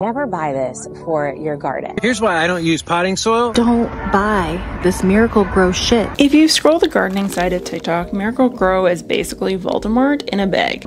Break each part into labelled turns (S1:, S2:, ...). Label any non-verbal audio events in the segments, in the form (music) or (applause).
S1: Never buy this for your garden.
S2: Here's why I don't use potting soil.
S3: Don't buy this Miracle-Gro shit.
S4: If you scroll the gardening side of TikTok, Miracle-Gro is basically Voldemort in a bag.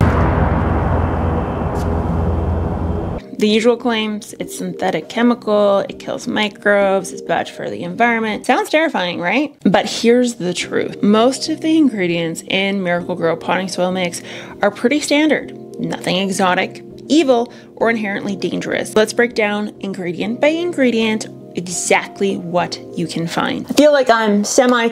S4: The usual claims it's synthetic chemical, it kills microbes, it's bad for the environment. Sounds terrifying, right? But here's the truth most of the ingredients in Miracle-Gro potting soil mix are pretty standard, nothing exotic, evil, or inherently dangerous. Let's break down ingredient by ingredient exactly what you can find. I feel like I'm semi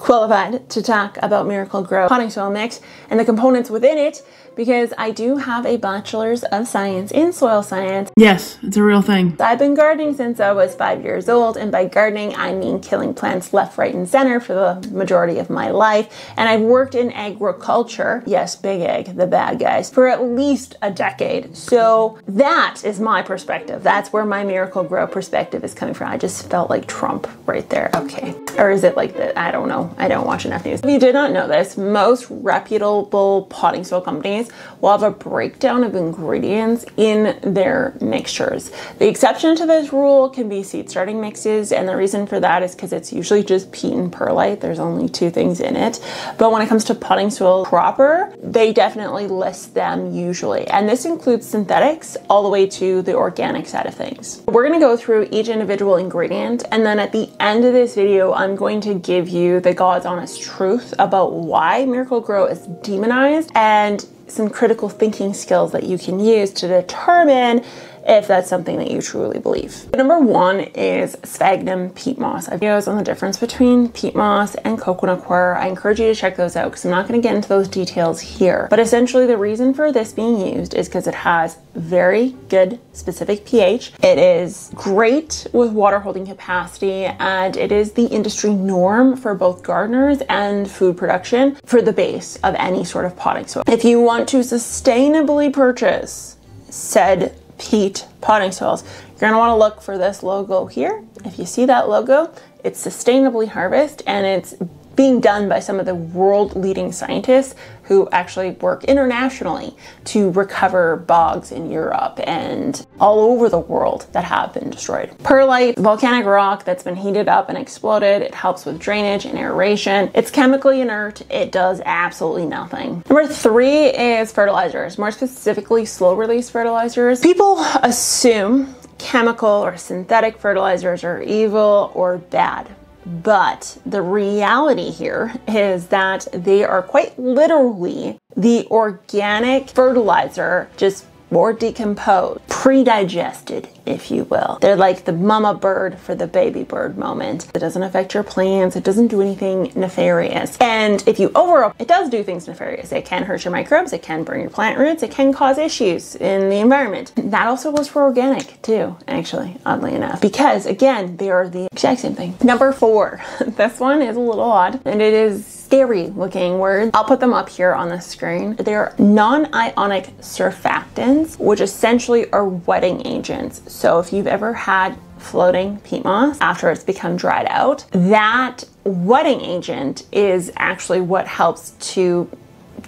S4: qualified to talk about Miracle-Gro potting soil mix and the components within it because I do have a bachelor's of science in soil science.
S5: Yes, it's a real thing.
S4: I've been gardening since I was five years old, and by gardening, I mean killing plants left, right, and center for the majority of my life. And I've worked in agriculture, yes, big ag, the bad guys, for at least a decade. So that is my perspective. That's where my Miracle-Gro perspective is coming from. I just felt like Trump right there. Okay. Or is it like that? I don't know. I don't watch enough news. If you did not know this, most reputable potting soil companies will have a breakdown of ingredients in their mixtures. The exception to this rule can be seed starting mixes, and the reason for that is because it's usually just peat and perlite. There's only two things in it. But when it comes to potting soil proper, they definitely list them usually. And this includes synthetics all the way to the organic side of things. We're gonna go through each individual ingredient, and then at the end of this video, I'm going to give you the God's honest truth about why Miracle-Gro is demonized and some critical thinking skills that you can use to determine if that's something that you truly believe. Number one is sphagnum peat moss. I have videos on the difference between peat moss and coconut coir. I encourage you to check those out because I'm not going to get into those details here. But essentially the reason for this being used is because it has very good specific pH. It is great with water holding capacity and it is the industry norm for both gardeners and food production for the base of any sort of potting soil. If you want to sustainably purchase said peat potting soils. You're gonna wanna look for this logo here. If you see that logo, it's Sustainably Harvest and it's being done by some of the world leading scientists who actually work internationally to recover bogs in Europe and all over the world that have been destroyed. Perlite, volcanic rock that's been heated up and exploded. It helps with drainage and aeration. It's chemically inert. It does absolutely nothing. Number three is fertilizers, more specifically slow release fertilizers. People assume chemical or synthetic fertilizers are evil or bad. But the reality here is that they are quite literally the organic fertilizer just more decomposed, pre-digested, if you will. They're like the mama bird for the baby bird moment. It doesn't affect your plants, it doesn't do anything nefarious. And if you over, it does do things nefarious. It can hurt your microbes, it can burn your plant roots, it can cause issues in the environment. That also goes for organic too, actually, oddly enough. Because again, they are the exact same thing. Number four, (laughs) this one is a little odd and it is scary looking words. I'll put them up here on the screen. They're non-ionic surfactants, which essentially are wetting agents. So if you've ever had floating peat moss after it's become dried out, that wetting agent is actually what helps to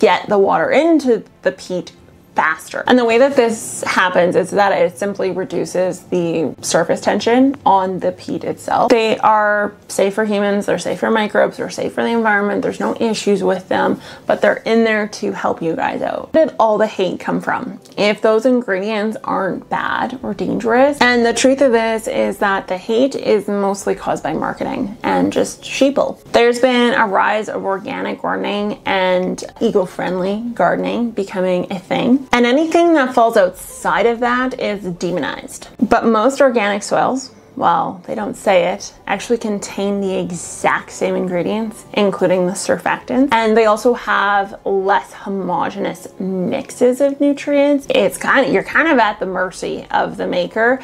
S4: get the water into the peat faster. And the way that this happens is that it simply reduces the surface tension on the peat itself. They are safe for humans, they're safe for microbes, they're safe for the environment, there's no issues with them, but they're in there to help you guys out. Where did all the hate come from? If those ingredients aren't bad or dangerous, and the truth of this is that the hate is mostly caused by marketing and just sheeple. There's been a rise of organic gardening and eco-friendly gardening becoming a thing. And anything that falls outside of that is demonized. But most organic soils, well, they don't say it, actually contain the exact same ingredients, including the surfactants. And they also have less homogeneous mixes of nutrients. It's kind of, you're kind of at the mercy of the maker.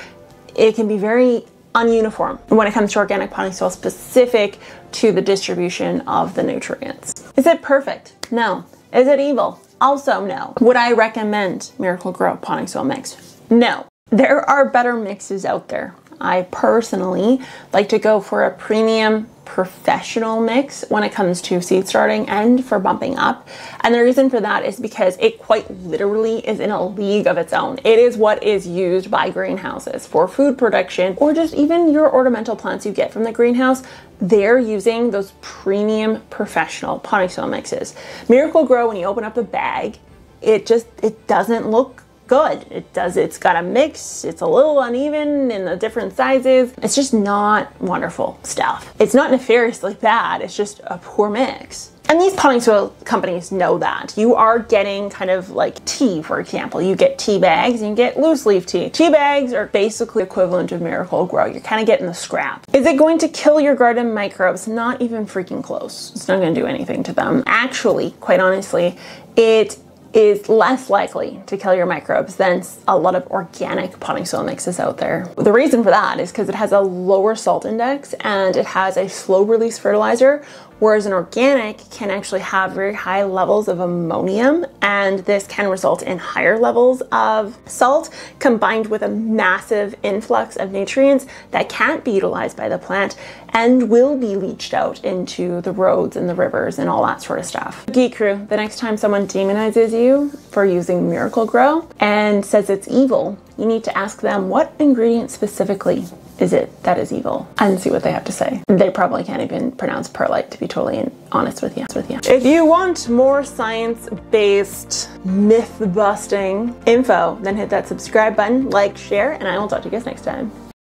S4: It can be very ununiform when it comes to organic potting soil specific to the distribution of the nutrients. Is it perfect? No. Is it evil? Also, no. Would I recommend Miracle-Gro potting soil mix? No. There are better mixes out there. I personally like to go for a premium professional mix when it comes to seed starting and for bumping up. And the reason for that is because it quite literally is in a league of its own. It is what is used by greenhouses for food production or just even your ornamental plants you get from the greenhouse they're using those premium professional potting soil mixes. Miracle-Gro, when you open up the bag, it just it doesn't look good. It does, it's got a mix, it's a little uneven in the different sizes. It's just not wonderful stuff. It's not nefariously bad, it's just a poor mix. And these potting soil companies know that. You are getting kind of like tea, for example. You get tea bags and you get loose leaf tea. Tea bags are basically equivalent of Miracle-Gro. You're kind of getting the scrap. Is it going to kill your garden microbes? Not even freaking close. It's not going to do anything to them. Actually, quite honestly, it is less likely to kill your microbes than a lot of organic potting soil mixes out there. The reason for that is because it has a lower salt index and it has a slow release fertilizer whereas an organic can actually have very high levels of ammonium and this can result in higher levels of salt combined with a massive influx of nutrients that can't be utilized by the plant and will be leached out into the roads and the rivers and all that sort of stuff. Geek Crew, the next time someone demonizes you for using Miracle-Gro and says it's evil, you need to ask them what ingredient specifically is it that is evil and see what they have to say. They probably can't even pronounce perlite to be totally honest with you. With you. If you want more science-based myth-busting info, then hit that subscribe button, like, share, and I will talk to you guys next time.